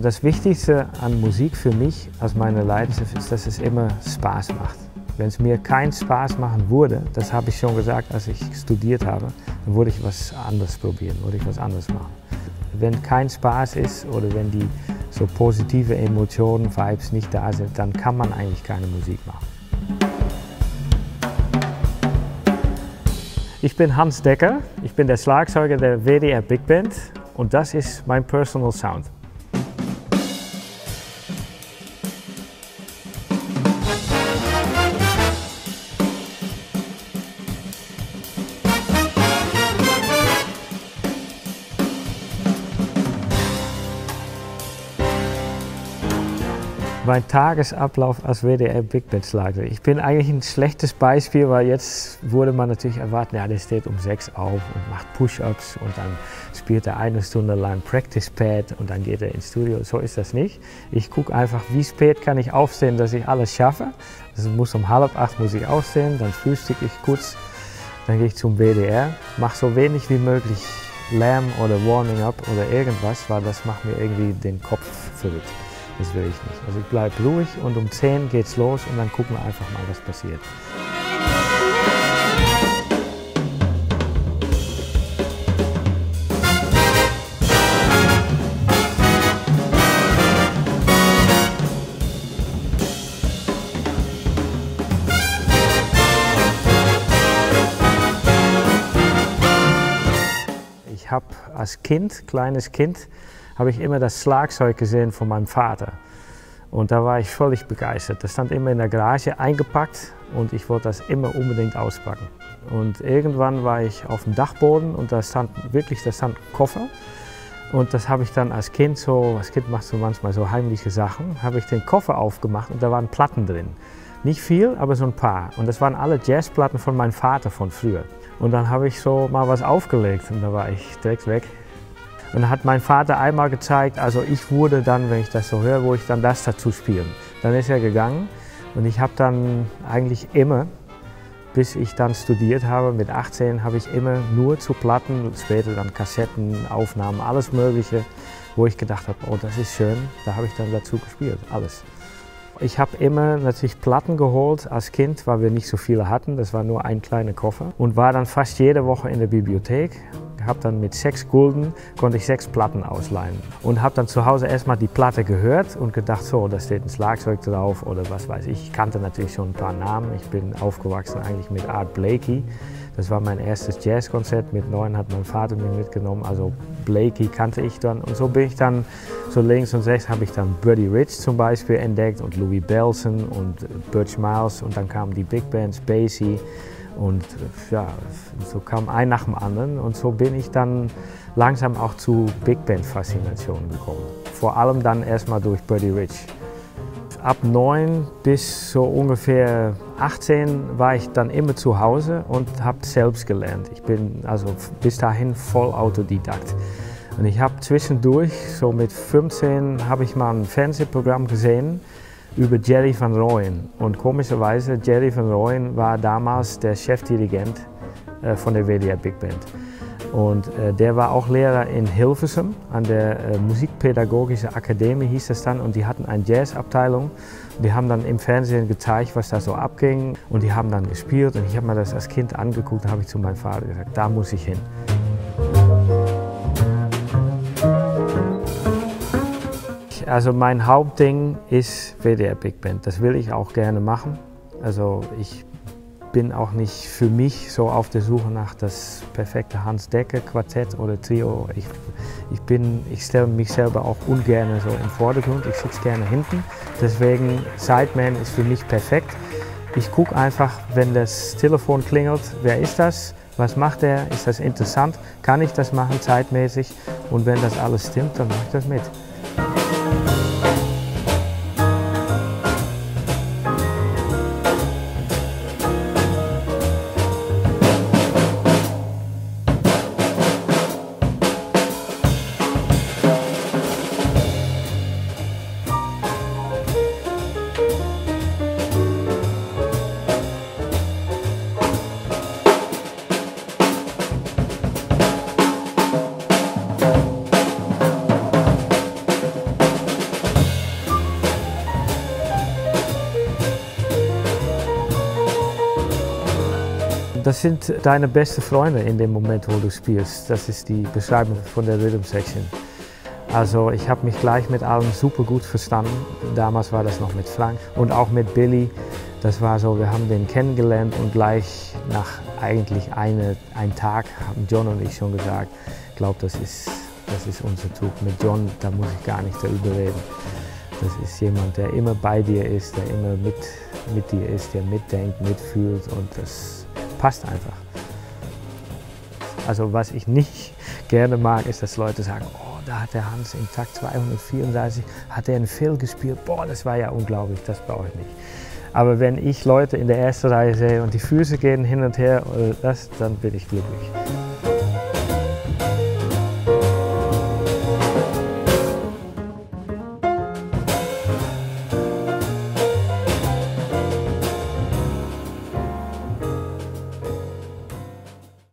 Also das Wichtigste an Musik für mich als meine Leidenschaft ist, dass es immer Spaß macht. Wenn es mir keinen Spaß machen würde, das habe ich schon gesagt, als ich studiert habe, dann würde ich was anderes probieren, würde ich was anderes machen. Wenn kein Spaß ist oder wenn die so positive Emotionen, Vibes nicht da sind, dann kann man eigentlich keine Musik machen. Ich bin Hans Decker, ich bin der Schlagzeuger der WDR Big Band und das ist mein Personal Sound. Mein Tagesablauf als WDR Big Band Schlagzeug. Ich bin eigentlich ein schlechtes Beispiel, weil jetzt wurde man natürlich erwarten, ja, der steht um sechs auf und macht Push-Ups und dann spielt er eine Stunde lang Practice Pad und dann geht er ins Studio. So ist das nicht. Ich gucke einfach, wie spät kann ich aufstehen, dass ich alles schaffe. Also muss um halb acht muss ich aufstehen, dann frühstücke ich kurz, dann gehe ich zum WDR, mache so wenig wie möglich Lärm oder Warming Up oder irgendwas, weil das macht mir irgendwie den Kopf verrückt. Das will ich nicht. Also ich bleibe ruhig und um 10 geht's los und dann gucken wir einfach mal, was passiert. Ich habe als Kind, kleines Kind, habe ich immer das Schlagzeug gesehen von meinem Vater. Und da war ich völlig begeistert. Das stand immer in der Garage eingepackt und ich wollte das immer unbedingt auspacken. Und irgendwann war ich auf dem Dachboden und da stand wirklich da stand ein Koffer. Und das habe ich dann als Kind so, als Kind machst du manchmal so heimliche Sachen, habe ich den Koffer aufgemacht und da waren Platten drin. Nicht viel, aber so ein paar. Und das waren alle Jazzplatten von meinem Vater von früher. Und dann habe ich so mal was aufgelegt und da war ich direkt weg. Dann hat mein Vater einmal gezeigt, also ich wurde dann, wenn ich das so höre, wo ich dann das dazu spielen. Dann ist er gegangen und ich habe dann eigentlich immer, bis ich dann studiert habe, mit 18 habe ich immer nur zu Platten, später dann Kassetten, Aufnahmen, alles Mögliche, wo ich gedacht habe, oh das ist schön, da habe ich dann dazu gespielt, alles. Ich habe immer natürlich Platten geholt als Kind, weil wir nicht so viele hatten. Das war nur ein kleiner Koffer und war dann fast jede Woche in der Bibliothek habe dann mit sechs Gulden konnte ich sechs Platten ausleihen und habe dann zu Hause erstmal die Platte gehört und gedacht, so, da steht ein Schlagzeug drauf oder was weiß ich. Ich kannte natürlich schon ein paar Namen. Ich bin aufgewachsen eigentlich mit Art Blakey. Das war mein erstes Jazzkonzert. Mit neun hat mein Vater mich mitgenommen. Also Blakey kannte ich dann. Und so bin ich dann, so links und rechts habe ich dann Buddy Rich zum Beispiel entdeckt und Louis Belson und Butch Miles. Und dann kamen die Big Bands, Basie. Und ja, so kam ein nach dem anderen und so bin ich dann langsam auch zu Big Band Faszination gekommen. Vor allem dann erstmal durch Buddy Rich. Ab neun bis so ungefähr 18 war ich dann immer zu Hause und habe selbst gelernt. Ich bin also bis dahin voll Autodidakt. Und ich habe zwischendurch, so mit 15, habe ich mal ein Fernsehprogramm gesehen über Jerry van Rooyen. Und komischerweise, Jerry van Rooyen war damals der Chefdirigent äh, von der WDR Big Band. Und äh, der war auch Lehrer in Hilversum an der äh, Musikpädagogische Akademie hieß das dann und die hatten eine Jazzabteilung. Die haben dann im Fernsehen gezeigt, was da so abging und die haben dann gespielt und ich habe mir das als Kind angeguckt und habe ich zu meinem Vater gesagt, da muss ich hin. Also mein Hauptding ist WDR Big Band. Das will ich auch gerne machen. Also ich bin auch nicht für mich so auf der Suche nach das perfekte Hans Decke Quartett oder Trio. Ich, ich, ich stelle mich selber auch ungern so im Vordergrund. Ich sitze gerne hinten. Deswegen Sideman ist für mich perfekt. Ich gucke einfach, wenn das Telefon klingelt, wer ist das? Was macht er? Ist das interessant? Kann ich das machen zeitmäßig? Und wenn das alles stimmt, dann mache ich das mit. Das sind deine besten Freunde in dem Moment, wo du spielst. Das ist die Beschreibung von der Rhythm Section. Also ich habe mich gleich mit allen super gut verstanden. Damals war das noch mit Frank und auch mit Billy. Das war so, wir haben den kennengelernt und gleich nach eigentlich eine, einem Tag haben John und ich schon gesagt, ich glaube, das ist, das ist unser Zug. Mit John, da muss ich gar nicht darüber reden. Das ist jemand, der immer bei dir ist, der immer mit, mit dir ist, der mitdenkt, mitfühlt und das passt einfach. Also was ich nicht gerne mag, ist, dass Leute sagen, oh, da hat der Hans im Takt 234, hat er einen Phil gespielt, boah, das war ja unglaublich, das brauche ich nicht. Aber wenn ich Leute in der ersten Reihe sehe und die Füße gehen hin und her, das, dann bin ich glücklich.